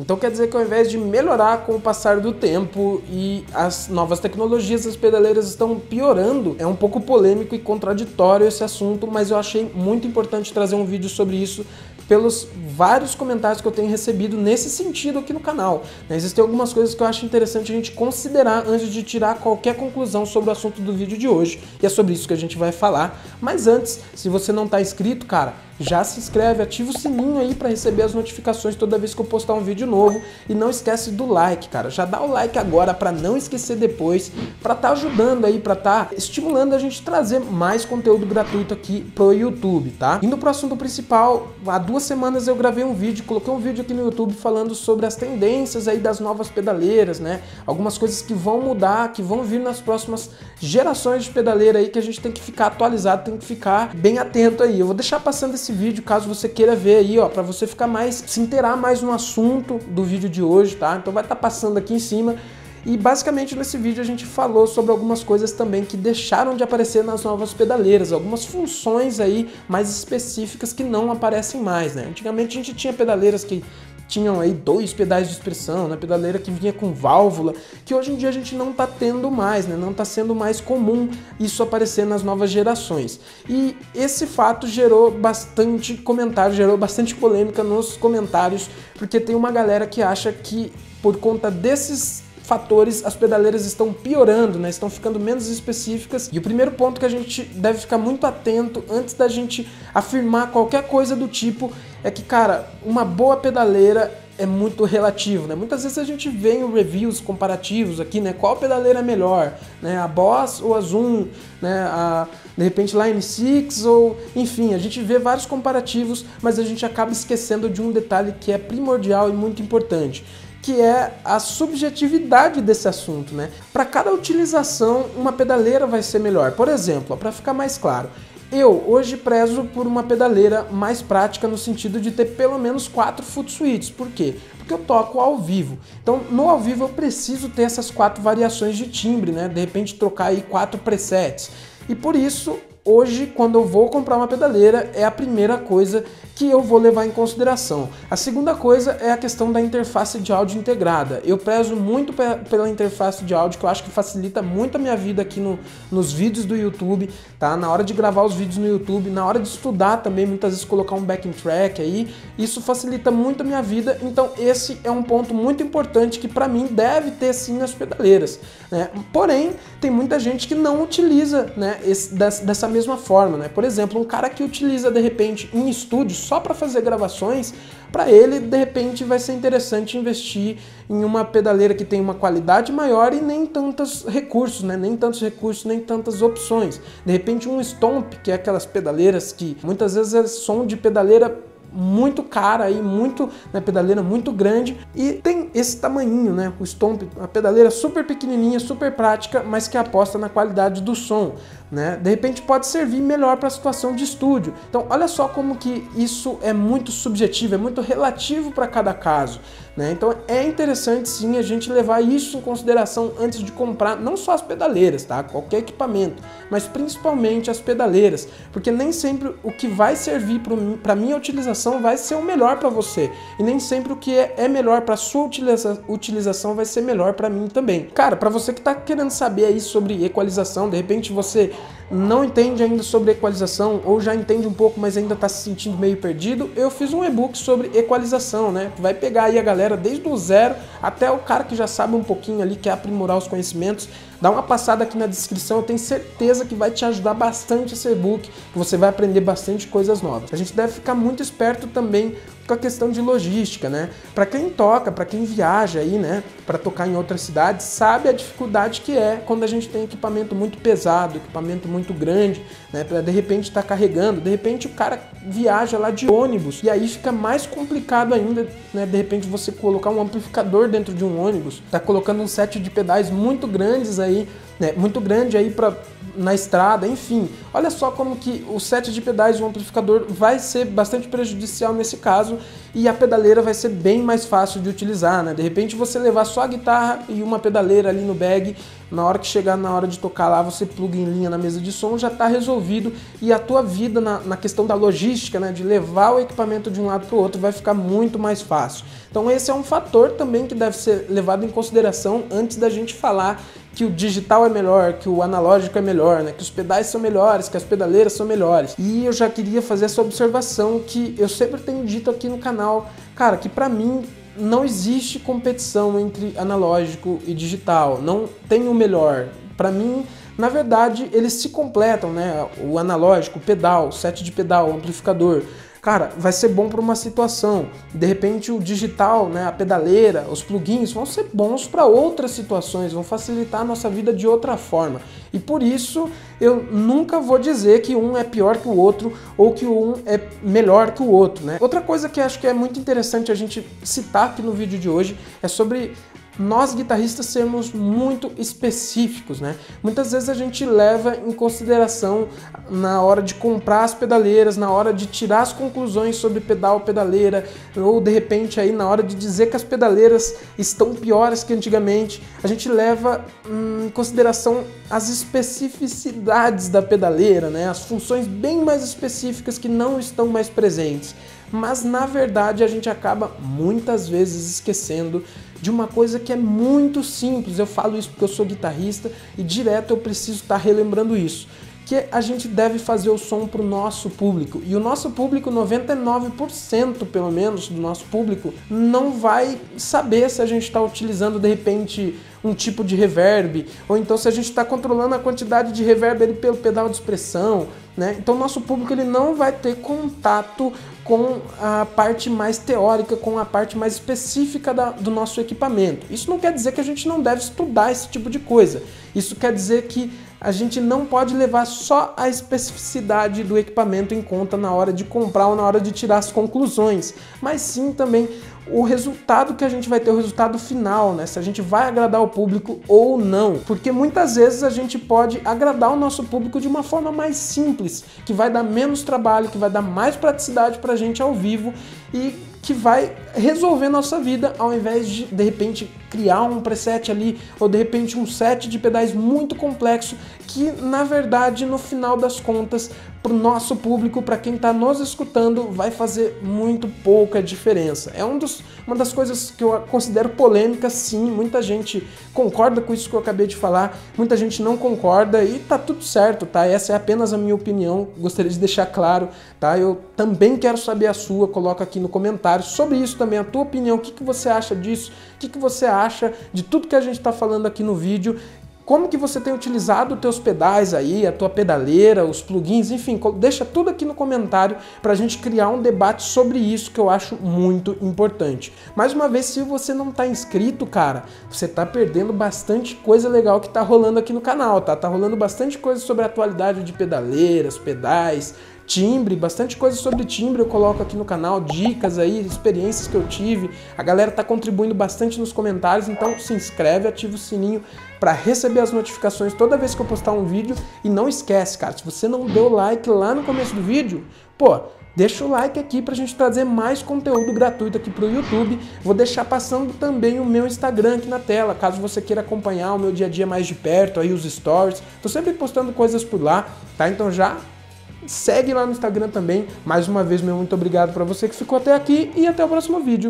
Então quer dizer que ao invés de melhorar com o passar do tempo e as novas tecnologias, as pedaleiras estão piorando. É um pouco polêmico e contraditório esse assunto, mas eu achei muito importante trazer um vídeo sobre isso pelos vários comentários que eu tenho recebido nesse sentido aqui no canal. Né? Existem algumas coisas que eu acho interessante a gente considerar antes de tirar qualquer conclusão sobre o assunto do vídeo de hoje. E é sobre isso que a gente vai falar. Mas antes, se você não está inscrito, cara, já se inscreve, ativa o sininho aí para receber as notificações toda vez que eu postar um vídeo novo e não esquece do like, cara. Já dá o like agora para não esquecer depois, para estar tá ajudando aí, para estar tá estimulando a gente trazer mais conteúdo gratuito aqui pro YouTube, tá? Indo pro assunto principal, há duas semanas eu gravei um vídeo, coloquei um vídeo aqui no YouTube falando sobre as tendências aí das novas pedaleiras, né? Algumas coisas que vão mudar, que vão vir nas próximas gerações de pedaleira aí que a gente tem que ficar atualizado, tem que ficar bem atento aí. Eu vou deixar passando esse esse vídeo caso você queira ver aí, ó, para você ficar mais, se inteirar mais no assunto do vídeo de hoje, tá? Então vai estar tá passando aqui em cima. E basicamente nesse vídeo a gente falou sobre algumas coisas também que deixaram de aparecer nas novas pedaleiras, algumas funções aí mais específicas que não aparecem mais, né? Antigamente a gente tinha pedaleiras que tinham aí dois pedais de expressão, né? pedaleira que vinha com válvula, que hoje em dia a gente não está tendo mais, né? não está sendo mais comum isso aparecer nas novas gerações. E esse fato gerou bastante comentário, gerou bastante polêmica nos comentários, porque tem uma galera que acha que por conta desses fatores as pedaleiras estão piorando, né? estão ficando menos específicas. E o primeiro ponto que a gente deve ficar muito atento antes da gente afirmar qualquer coisa do tipo é que, cara, uma boa pedaleira é muito relativo, né? Muitas vezes a gente vê em reviews comparativos aqui, né? Qual pedaleira é melhor, né? A Boss ou a Zoom, né? A, de repente Line 6 ou... Enfim, a gente vê vários comparativos, mas a gente acaba esquecendo de um detalhe que é primordial e muito importante que é a subjetividade desse assunto, né? Para cada utilização, uma pedaleira vai ser melhor. Por exemplo, para ficar mais claro, eu hoje prezo por uma pedaleira mais prática no sentido de ter pelo menos quatro foot suites. Por quê? Porque eu toco ao vivo. Então, no ao vivo eu preciso ter essas quatro variações de timbre, né? De repente trocar aí quatro presets. E por isso hoje, quando eu vou comprar uma pedaleira, é a primeira coisa que eu vou levar em consideração. A segunda coisa é a questão da interface de áudio integrada. Eu prezo muito pela interface de áudio, que eu acho que facilita muito a minha vida aqui no, nos vídeos do YouTube, tá? Na hora de gravar os vídeos no YouTube, na hora de estudar também, muitas vezes colocar um backing track aí, isso facilita muito a minha vida. Então esse é um ponto muito importante que para mim deve ter sim nas pedaleiras, né? Porém, tem muita gente que não utiliza, né, esse, dessa mesma forma, né? Por exemplo, um cara que utiliza de repente em estúdios só para fazer gravações, para ele de repente vai ser interessante investir em uma pedaleira que tem uma qualidade maior e nem tantos recursos, né? Nem tantos recursos, nem tantas opções. De repente um Stomp, que é aquelas pedaleiras que muitas vezes é som de pedaleira muito cara e muito, né, pedaleira muito grande e tem esse tamanhinho, né, o Stomp, uma pedaleira super pequenininha, super prática, mas que aposta na qualidade do som, né? De repente pode servir melhor para a situação de estúdio. Então, olha só como que isso é muito subjetivo, é muito relativo para cada caso. Né? Então é interessante sim a gente levar isso em consideração antes de comprar não só as pedaleiras, tá? qualquer equipamento, mas principalmente as pedaleiras, porque nem sempre o que vai servir para minha utilização vai ser o melhor para você e nem sempre o que é, é melhor para sua utiliza utilização vai ser melhor para mim também. Cara, para você que está querendo saber aí sobre equalização, de repente você não entende ainda sobre equalização ou já entende um pouco, mas ainda está se sentindo meio perdido, eu fiz um e-book sobre equalização, né? Vai pegar aí a galera desde o zero até o cara que já sabe um pouquinho ali, quer aprimorar os conhecimentos. Dá uma passada aqui na descrição, eu tenho certeza que vai te ajudar bastante esse e-book, que você vai aprender bastante coisas novas. A gente deve ficar muito esperto também com a questão de logística, né? Para quem toca, para quem viaja aí, né, para tocar em outras cidades, sabe a dificuldade que é quando a gente tem equipamento muito pesado, equipamento muito grande, né, para de repente estar tá carregando, de repente o cara viaja lá de ônibus e aí fica mais complicado ainda, né, de repente você colocar um amplificador dentro de um ônibus, tá colocando um set de pedais muito grandes aí, né, muito grande aí para na estrada, enfim. Olha só como que o set de pedais do amplificador vai ser bastante prejudicial nesse caso e a pedaleira vai ser bem mais fácil de utilizar, né? De repente você levar só a guitarra e uma pedaleira ali no bag, na hora que chegar na hora de tocar lá, você pluga em linha na mesa de som, já está resolvido e a tua vida na, na, questão da logística, né, de levar o equipamento de um lado para o outro, vai ficar muito mais fácil. Então esse é um fator também que deve ser levado em consideração antes da gente falar que o digital é melhor, que o analógico é melhor, né? que os pedais são melhores, que as pedaleiras são melhores. E eu já queria fazer essa observação que eu sempre tenho dito aqui no canal, cara, que para mim não existe competição entre analógico e digital, não tem o melhor. Para mim, na verdade, eles se completam, né? O analógico, o pedal, o set de pedal, o amplificador cara, vai ser bom para uma situação. De repente o digital, né, a pedaleira, os plugins vão ser bons para outras situações, vão facilitar a nossa vida de outra forma. E por isso eu nunca vou dizer que um é pior que o outro ou que um é melhor que o outro, né? Outra coisa que acho que é muito interessante a gente citar aqui no vídeo de hoje é sobre nós guitarristas sermos muito específicos, né? Muitas vezes a gente leva em consideração na hora de comprar as pedaleiras, na hora de tirar as conclusões sobre pedal pedaleira, ou de repente aí na hora de dizer que as pedaleiras estão piores que antigamente, a gente leva hum, em consideração as especificidades da pedaleira, né? As funções bem mais específicas que não estão mais presentes mas na verdade a gente acaba muitas vezes esquecendo de uma coisa que é muito simples. Eu falo isso porque eu sou guitarrista e direto eu preciso estar relembrando isso. Que a gente deve fazer o som para o nosso público. E o nosso público, 99% pelo menos do nosso público, não vai saber se a gente está utilizando de repente um tipo de reverb, ou então se a gente está controlando a quantidade de reverb ali pelo pedal de expressão, né? Então nosso público ele não vai ter contato com a parte mais teórica, com a parte mais específica da, do nosso equipamento. Isso não quer dizer que a gente não deve estudar esse tipo de coisa. Isso quer dizer que a gente não pode levar só a especificidade do equipamento em conta na hora de comprar ou na hora de tirar as conclusões, mas sim também o resultado que a gente vai ter, o resultado final, né? Se a gente vai agradar o público ou não. Porque muitas vezes a gente pode agradar o nosso público de uma forma mais simples, que vai dar menos trabalho, que vai dar mais praticidade para a gente ao vivo e que vai resolver nossa vida ao invés de de repente criar um preset ali ou de repente um set de pedais muito complexo que na verdade no final das contas para o nosso público, para quem está nos escutando, vai fazer muito pouca diferença. É um dos, uma das coisas que eu considero polêmica, sim. Muita gente concorda com isso que eu acabei de falar, muita gente não concorda e tá tudo certo, tá? Essa é apenas a minha opinião. Gostaria de deixar claro, tá? Eu também quero saber a sua. Coloca aqui no comentário sobre isso também a tua opinião. O que, que você acha disso? O que, que você acha de tudo que a gente está falando aqui no vídeo? como que você tem utilizado os teus pedais aí, a tua pedaleira, os plugins, enfim, deixa tudo aqui no comentário para a gente criar um debate sobre isso que eu acho muito importante. Mais uma vez, se você não está inscrito, cara, você está perdendo bastante coisa legal que está rolando aqui no canal, tá? Tá rolando bastante coisa sobre a atualidade de pedaleiras, pedais, timbre, bastante coisa sobre timbre eu coloco aqui no canal, dicas aí, experiências que eu tive. A galera tá contribuindo bastante nos comentários, então se inscreve, ativa o sininho para receber as notificações toda vez que eu postar um vídeo e não esquece, cara, se você não deu like lá no começo do vídeo, pô, Deixa o like aqui para a gente trazer mais conteúdo gratuito aqui para o YouTube. Vou deixar passando também o meu Instagram aqui na tela, caso você queira acompanhar o meu dia a dia mais de perto, aí os stories. Estou sempre postando coisas por lá, tá? Então já Segue lá no Instagram também. Mais uma vez, meu muito obrigado para você que ficou até aqui e até o próximo vídeo.